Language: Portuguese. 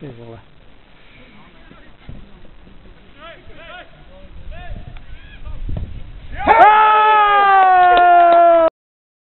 Veja lá.